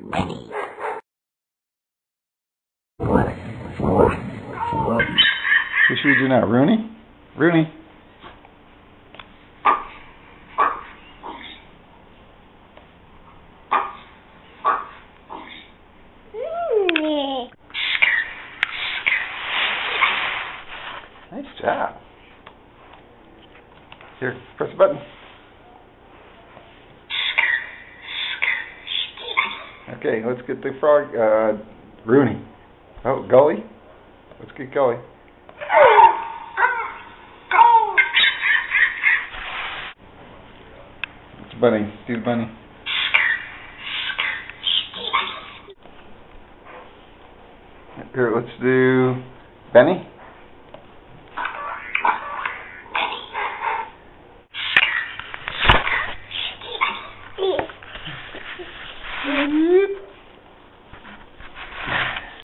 Benny. Who should we do now? Rooney? Rooney. Nice job. Here, press the button. Okay, let's get the frog, uh, Rooney. Oh, Gully? Let's get Gully. It's bunny. Do the bunny. Here, let's do Benny. Uhum.